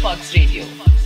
Fox Radio.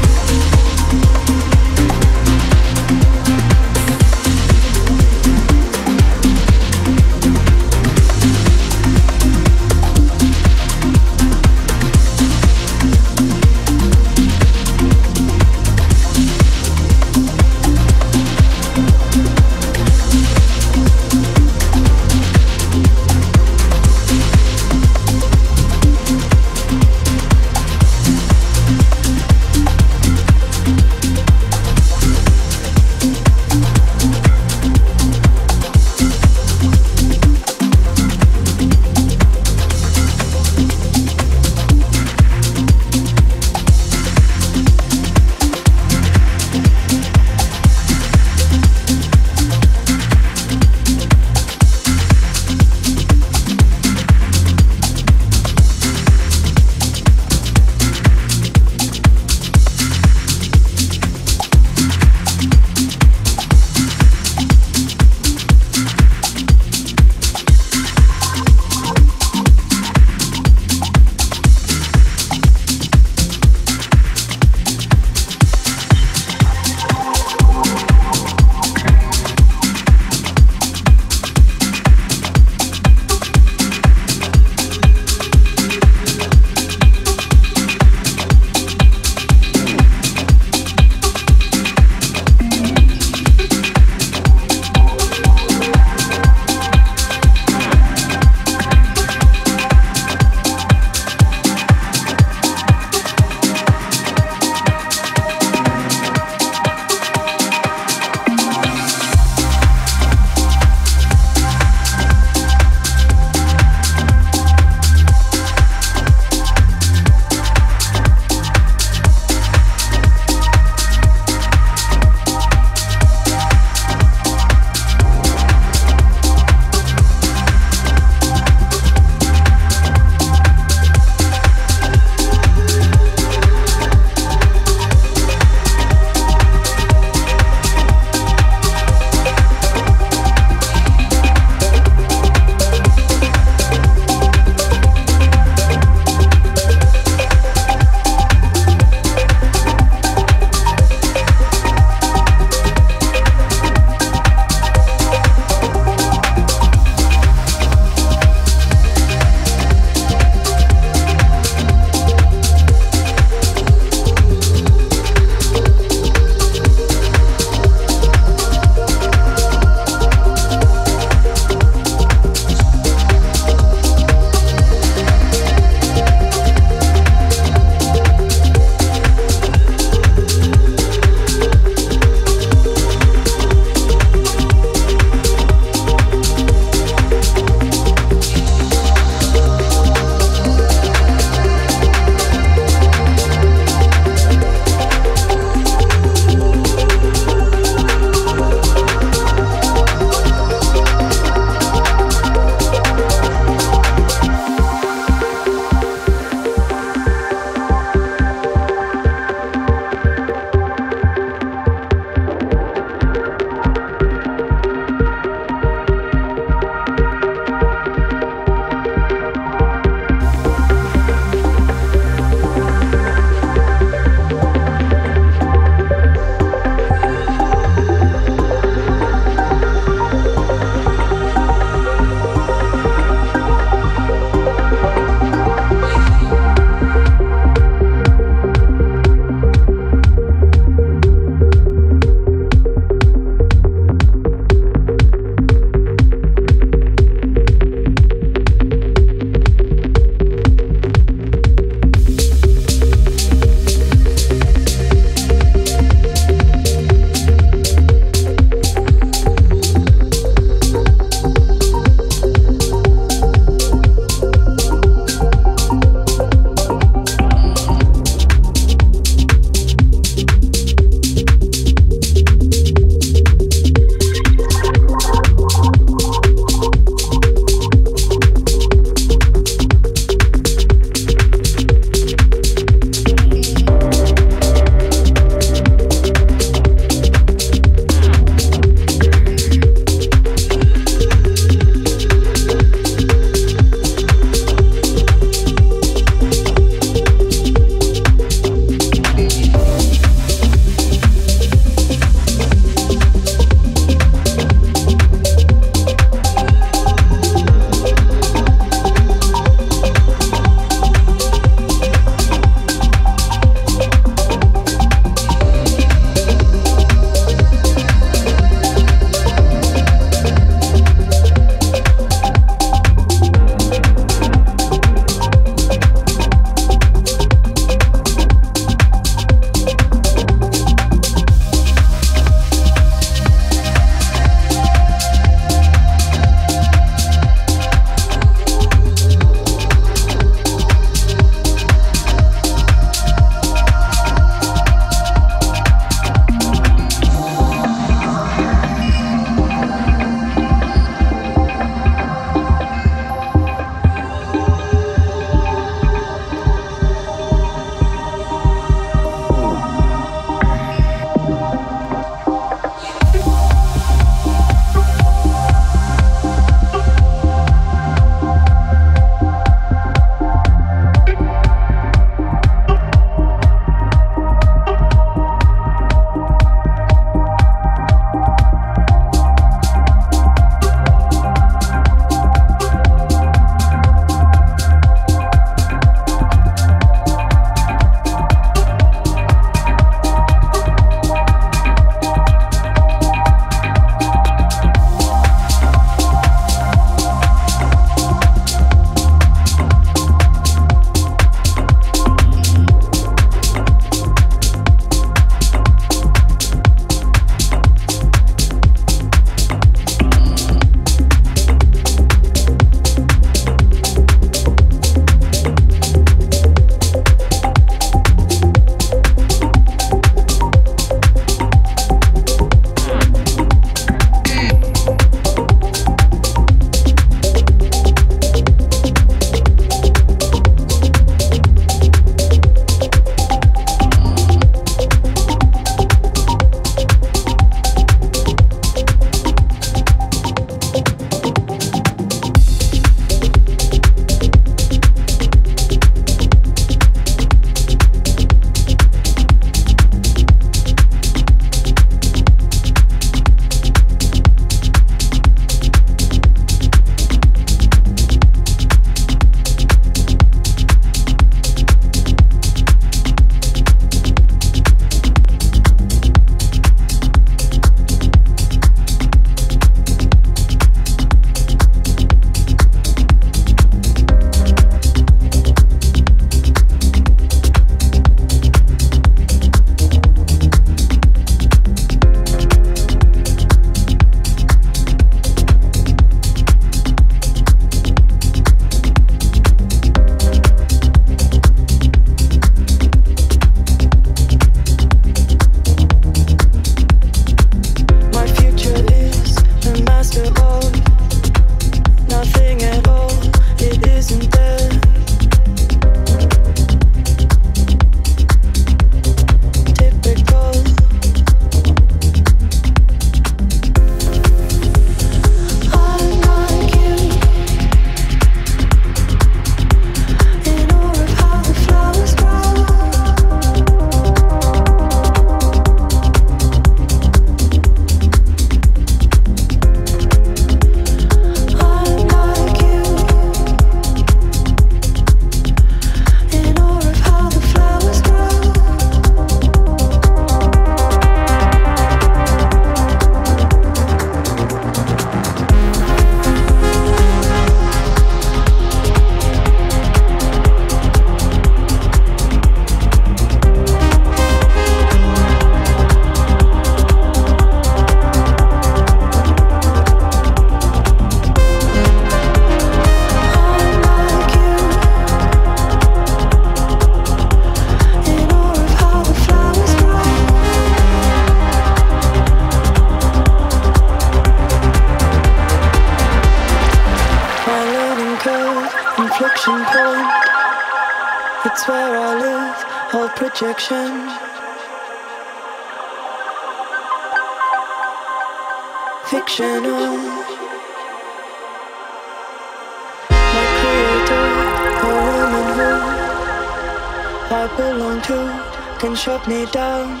Me down.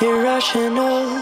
Irrational.